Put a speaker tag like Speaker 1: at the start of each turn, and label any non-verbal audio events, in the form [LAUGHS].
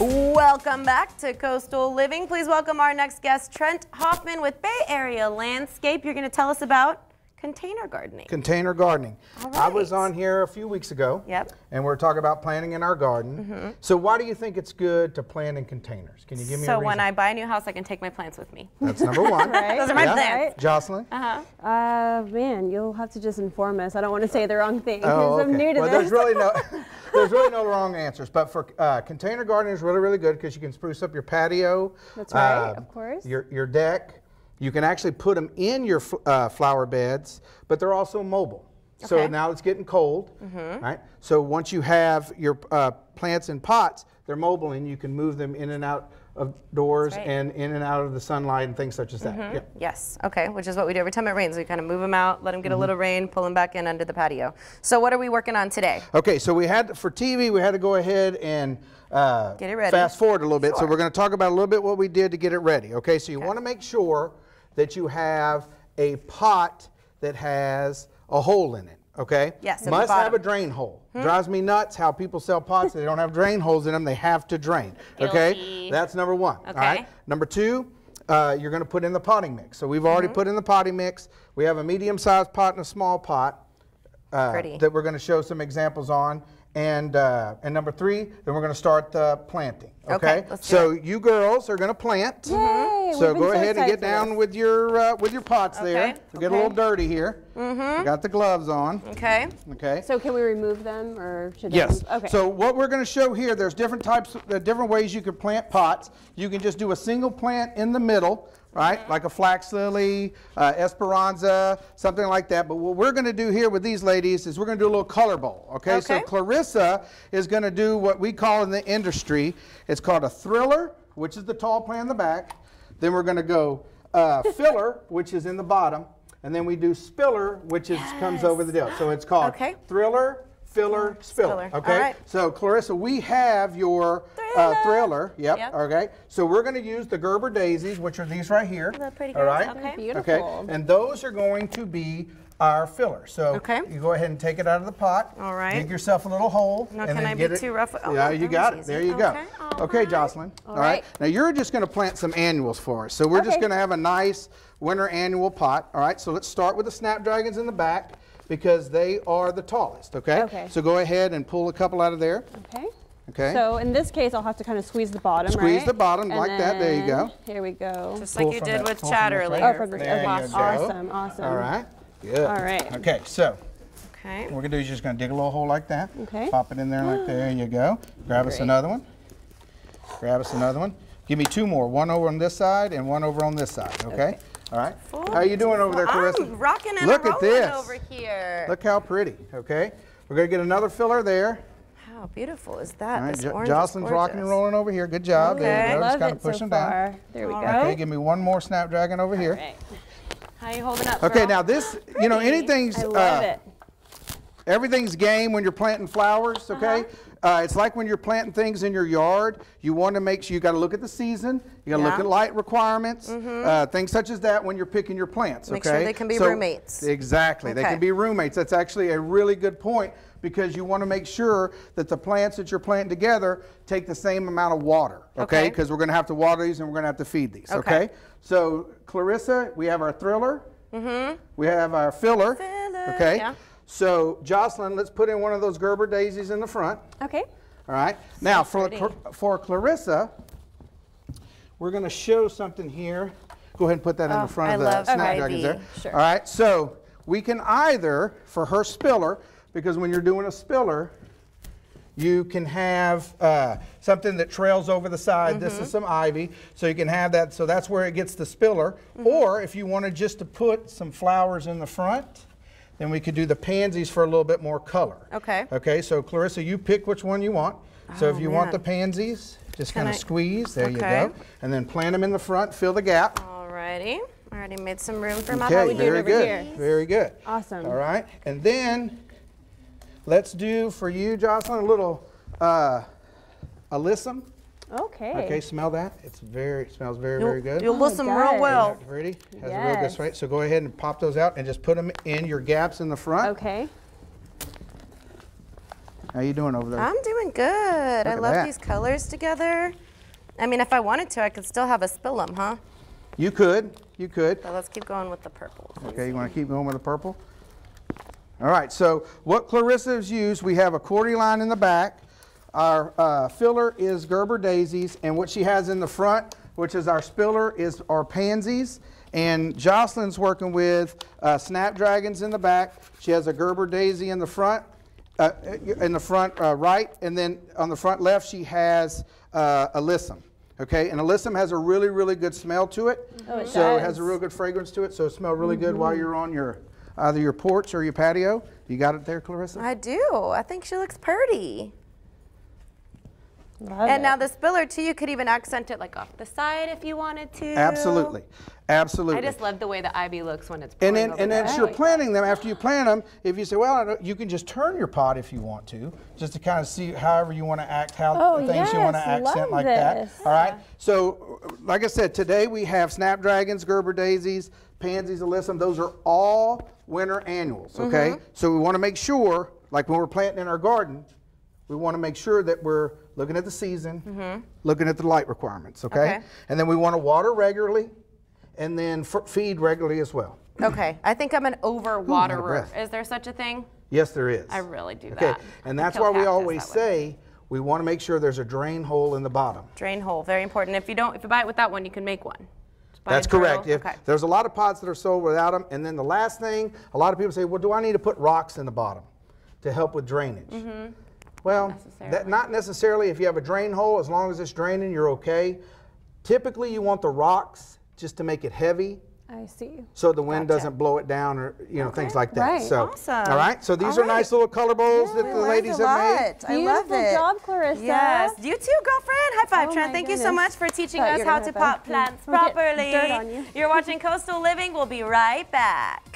Speaker 1: Welcome back to Coastal Living. Please welcome our next guest, Trent Hoffman with Bay Area Landscape. You're going to tell us about container gardening.
Speaker 2: Container gardening.
Speaker 1: All
Speaker 2: I was on here a few weeks ago.
Speaker 1: Yep.
Speaker 2: And we're talking about planting in our garden. So why do you think it's good to plant in containers? Can you give me a
Speaker 1: So when I buy a new house, I can take my plants with me.
Speaker 2: That's number [LAUGHS] one.
Speaker 3: Right.
Speaker 1: Those are my
Speaker 2: Yeah.
Speaker 1: plants.
Speaker 2: Jocelyn?
Speaker 1: Uh-huh.
Speaker 3: Uh, man, you'll have to just inform us. I don't want to say the wrong thing because
Speaker 2: Oh,
Speaker 3: I'm new to
Speaker 2: well,
Speaker 3: this.
Speaker 2: there's really no [LAUGHS] there's really no wrong answers. But for uh, container gardening is really really good because you can spruce up your patio.
Speaker 3: That's right,
Speaker 2: uh,
Speaker 3: of course.
Speaker 2: Your your deck. You can actually put them in your uh, flower beds, but they're also mobile. So
Speaker 1: Okay.
Speaker 2: now it's getting cold, right? So once you have your uh, plants in pots, they're mobile and you can move them in and out of doors
Speaker 1: right.
Speaker 2: and in and out of the sunlight and things such as that. Yeah.
Speaker 1: Yes, okay, which is what we do every time it rains. We kind of move them out, let them
Speaker 2: Mm-hmm.
Speaker 1: get a little rain, pull them back in under the patio. So what are we working on today?
Speaker 2: Okay, so we had for TV, we had to go ahead and uh,
Speaker 1: Get it ready.
Speaker 2: fast forward a little bit. So we're going to talk about a little bit what we did to get it ready. Okay, so you want to make sure that you have a pot that has a hole in it. Okay.
Speaker 1: Yes,
Speaker 2: Must have a drain hole. Drives me nuts how people sell pots they don't have drain holes in them. They have to drain. Okay.
Speaker 1: Guilty.
Speaker 2: That's number one. All
Speaker 1: Okay.
Speaker 2: right. Number two, uh, you're going to put in the potting mix. So we've already put in the potting mix. We have a medium-sized pot and a small pot uh, that we're going to show some examples on. And uh, and number three, then we're going to start the planting.
Speaker 1: Okay,
Speaker 2: Okay.
Speaker 1: let's do
Speaker 2: so you girls are going to plant.
Speaker 3: Yay,
Speaker 2: So go
Speaker 3: so
Speaker 2: ahead and get down with your uh, with your pots there.
Speaker 1: Okay,
Speaker 2: We get a little dirty here. Mm-hmm. Got the gloves on.
Speaker 1: Okay,
Speaker 2: Okay.
Speaker 3: So can we remove them or should they
Speaker 2: Yes.
Speaker 3: remove- Okay.
Speaker 2: So what we're going to show here, there's different types, uh, different ways you can plant pots. You can just do a single plant in the middle, right? Like a flax lily, uh, esperanza, something like that. But what we're going to do here with these ladies is we're going to do a little color bowl. Okay. So Clarissa is going to do what we call in the industry, it's called a thriller, which is the tall plant in the back. Then we're going to go uh, filler, which is in the bottom. And then we do spiller, which is comes over the deal. So it's called
Speaker 1: Okay.
Speaker 2: thriller, filler, spiller.
Speaker 1: Spiller.
Speaker 2: Okay.
Speaker 1: right.
Speaker 2: So Clarissa, we have your uh,
Speaker 1: Thriller.
Speaker 2: thriller. Yep.
Speaker 1: Yep.
Speaker 2: Okay. So we're going to use the Gerber daisies, which are these right here.
Speaker 1: The pretty
Speaker 2: All
Speaker 1: girls,
Speaker 2: right.
Speaker 1: okay.
Speaker 3: Beautiful.
Speaker 2: Okay. And those are going to be our filler. So
Speaker 1: Okay.
Speaker 2: you go ahead and take it out of the pot.
Speaker 1: All right.
Speaker 2: Dig yourself a little hole.
Speaker 1: Now,
Speaker 2: and
Speaker 1: can
Speaker 2: then
Speaker 1: I be
Speaker 2: it-
Speaker 1: too rough? Oh,
Speaker 2: yeah, you got
Speaker 1: was
Speaker 2: it. There you go.
Speaker 1: Okay, all
Speaker 2: Okay. Jocelyn.
Speaker 3: All
Speaker 2: All right.
Speaker 3: right.
Speaker 2: Now you're just going to plant some annuals for us. So we're just going to have a nice winter annual pot. All right. So let's start with the snapdragons in the back because they are the tallest. Okay.
Speaker 3: Okay.
Speaker 2: So go ahead and pull a couple out of there.
Speaker 3: Okay.
Speaker 2: Okay.
Speaker 3: So in this case, I'll have to kind of squeeze the bottom,
Speaker 2: Squeeze
Speaker 3: right?
Speaker 2: the bottom
Speaker 3: And
Speaker 2: like that. There you go.
Speaker 3: Here we go.
Speaker 1: just
Speaker 2: Pull
Speaker 1: like you did
Speaker 2: that-
Speaker 1: with
Speaker 2: pull from
Speaker 1: Chad earlier.
Speaker 3: Oh, from the
Speaker 2: There you
Speaker 3: awesome,
Speaker 2: go.
Speaker 3: awesome, awesome.
Speaker 2: All right. Good.
Speaker 3: All right.
Speaker 2: Okay. So
Speaker 1: Okay.
Speaker 2: what we're gonna do is just gonna dig a little hole like that.
Speaker 3: Okay.
Speaker 2: Pop it in there like there. You go. Grab us another one. Grab us another one. Give me two more. One over on this side and one over on this side. Okay.
Speaker 3: Okay.
Speaker 2: All right. How are you doing over there, Clarissa?
Speaker 1: I'm rocking and
Speaker 2: Look at
Speaker 1: rolling
Speaker 2: this.
Speaker 1: over here.
Speaker 2: Look how pretty. Okay. We're gonna get another filler there.
Speaker 1: How beautiful is that?
Speaker 2: All right.
Speaker 1: This
Speaker 2: Jo-
Speaker 1: orange is
Speaker 2: Jocelyn's rocking and rolling over here. Good job. There
Speaker 1: Okay.
Speaker 2: you go.
Speaker 3: Love
Speaker 2: Just kind of push
Speaker 3: so
Speaker 2: down.
Speaker 3: far. There we
Speaker 1: All
Speaker 3: go.
Speaker 2: Okay. Give me one more snapdragon over here.
Speaker 3: All right.
Speaker 1: How you holding up?
Speaker 2: Okay.
Speaker 1: girl?
Speaker 2: Now this, you know, anything's.
Speaker 3: I love
Speaker 2: uh,
Speaker 3: it.
Speaker 2: Everything's game when you're planting flowers, okay? uh it's like when you're planting things in your yard. You want to make sure you got to look at the season. You got to look
Speaker 1: Yeah. Mm-hmm.
Speaker 2: at light requirements, uh, things such as that when you're picking your plants.
Speaker 1: Make
Speaker 2: okay?
Speaker 1: sure they can be roommates.
Speaker 2: Exactly, they can be roommates. That's actually a really good point because you want to make sure that the plants that you're planting together take the same amount of water. Okay?
Speaker 1: Okay.
Speaker 2: Because we're going to have to water these and we're going to have to feed these.
Speaker 1: Okay.
Speaker 2: Okay. So Clarissa, we have our thriller. Mm-hmm. We have our filler.
Speaker 1: Filler,
Speaker 2: Okay.
Speaker 1: yeah.
Speaker 2: So Jocelyn, let's put in one of those Gerber daisies in the front.
Speaker 3: Okay.
Speaker 2: All right. now for for Clarissa, we're going to show something here. Go ahead and put that in
Speaker 1: Oh,
Speaker 2: the front
Speaker 1: I
Speaker 2: of the snapdragons there.
Speaker 3: Sure.
Speaker 2: All right. So we can either for her spiller because when you're doing a spiller, you can have uh, something that trails over the side. This
Speaker 1: Mm-hmm.
Speaker 2: is some ivy, so you can have that. So that's where it gets the spiller.
Speaker 1: Mm-hmm.
Speaker 2: Or if you wanted just to put some flowers in the front, then we could do the pansies for a little bit more color.
Speaker 1: Okay.
Speaker 2: Okay. So Clarissa, you pick which one you want. So if
Speaker 1: Oh,
Speaker 2: you want the pansies, just kind of squeeze. There you
Speaker 1: Okay.
Speaker 2: go. And then plant them in the front. Fill the gap.
Speaker 1: Alrighty. I already made some room for my
Speaker 2: Okay.
Speaker 3: we do it
Speaker 2: Very
Speaker 3: over
Speaker 2: good.
Speaker 3: here?
Speaker 2: Very good.
Speaker 3: Awesome.
Speaker 2: All right. And then let's do for you, Jocelyn, a little uh, alyssum.
Speaker 3: Okay.
Speaker 2: Okay, smell that. It's very, it smells very,
Speaker 1: You'll,
Speaker 2: very good.
Speaker 1: you'll
Speaker 3: Oh,
Speaker 1: listen real well.
Speaker 2: Isn't that pretty? Has a real good
Speaker 3: Yes.
Speaker 2: So go ahead and pop those out and just put them in your gaps in the front.
Speaker 3: Okay.
Speaker 2: How you doing over there?
Speaker 1: I'm doing doing good. I love
Speaker 2: that.
Speaker 1: these colors together. I mean, if I wanted to, I could still have a spill 'em, huh?
Speaker 2: You could, you could.
Speaker 1: But let's keep going with the purple.
Speaker 2: Okay, you want to keep going with the purple? All right, so what Clarissa's used, we have a cordyline in the back. Our uh, filler is Gerber daisies, and what she has in the front, which is our spiller, is our pansies. And Jocelyn's working with uh, snapdragons in the back. She has a Gerber daisy in the front, uh, in the front uh, right, and then on the front left, she has uh, alyssum. Okay, and alyssum has a really, really good smell to it.
Speaker 3: Oh, it
Speaker 2: so it has a real good fragrance to it, so it smells really good while you're on your either your porch or your patio. You got it there, Clarissa?
Speaker 1: I do. I think she looks pretty.
Speaker 3: Love
Speaker 1: and now the spiller too, you could even accent it like off the side if you wanted to.
Speaker 2: Absolutely, absolutely.
Speaker 4: I just love the way the ivy looks when it's
Speaker 2: and then,
Speaker 4: over
Speaker 2: and then
Speaker 4: the
Speaker 2: as you're planting them, after you plant them, if you say, well, I don't- you can just turn your pot if you want to, just to kind of see however you want to act, how
Speaker 3: Oh,
Speaker 2: things you want to
Speaker 3: yes,
Speaker 2: accent
Speaker 3: love
Speaker 2: like
Speaker 3: this.
Speaker 2: that. All right. So, like I said, today we have snapdragons, Gerber daisies, pansies, alyssum. Those are all winter annuals. Okay.
Speaker 3: Mm-hmm.
Speaker 2: So we want to make sure, like when we're planting in our garden, we want to make sure that we're looking at the season, mm-hmm. looking at the light requirements. Okay.
Speaker 1: Okay.
Speaker 2: And then we want to water regularly, and then f- feed regularly as well.
Speaker 1: Okay, I think I'm an over
Speaker 2: out
Speaker 1: waterer.
Speaker 2: breath.
Speaker 1: Is there such a thing?
Speaker 2: Yes, there is.
Speaker 1: I really do
Speaker 2: Okay,
Speaker 1: that.
Speaker 2: and that's why we always say we want to make sure there's a drain hole in the bottom.
Speaker 1: Drain hole, very important. If you don't, if you buy it without one, you can make one. Just buy a
Speaker 2: That's correct. If
Speaker 1: okay.
Speaker 2: there's a lot of pots that are sold without them, and then the last thing, a lot of people say, well, do I need to put rocks in the bottom to help with drainage? Mm-hmm. Well, that,
Speaker 1: necessarily.
Speaker 2: not necessarily. If you have a drain hole, as long as it's draining, you're okay. Typically, you want the rocks just to make it heavy.
Speaker 3: I see.
Speaker 2: so the wind
Speaker 1: Gotcha.
Speaker 2: doesn't blow it down or you know things like that.
Speaker 3: Right.
Speaker 2: So
Speaker 1: Awesome.
Speaker 2: all right. So these
Speaker 1: All
Speaker 2: are nice little color bowls that the ladies have made.
Speaker 1: lot. I love
Speaker 3: Beautiful
Speaker 1: it.
Speaker 3: job, Clarissa.
Speaker 1: Yes, you too, girlfriend. High five,
Speaker 3: Oh
Speaker 1: Trent.
Speaker 3: my
Speaker 1: Thank you so much for teaching
Speaker 3: Thought
Speaker 1: us how
Speaker 3: gonna
Speaker 1: to
Speaker 3: high five.
Speaker 1: pot plants
Speaker 3: We'll
Speaker 1: properly.
Speaker 3: you.
Speaker 1: You're watching Coastal Living. We'll be right back.